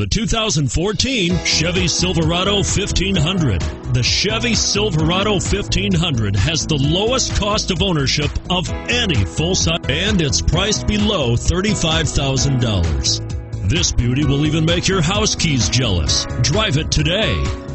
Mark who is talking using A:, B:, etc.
A: The 2014 Chevy Silverado 1500. The Chevy Silverado 1500 has the lowest cost of ownership of any full size and it's priced below $35,000. This beauty will even make your house keys jealous. Drive it today.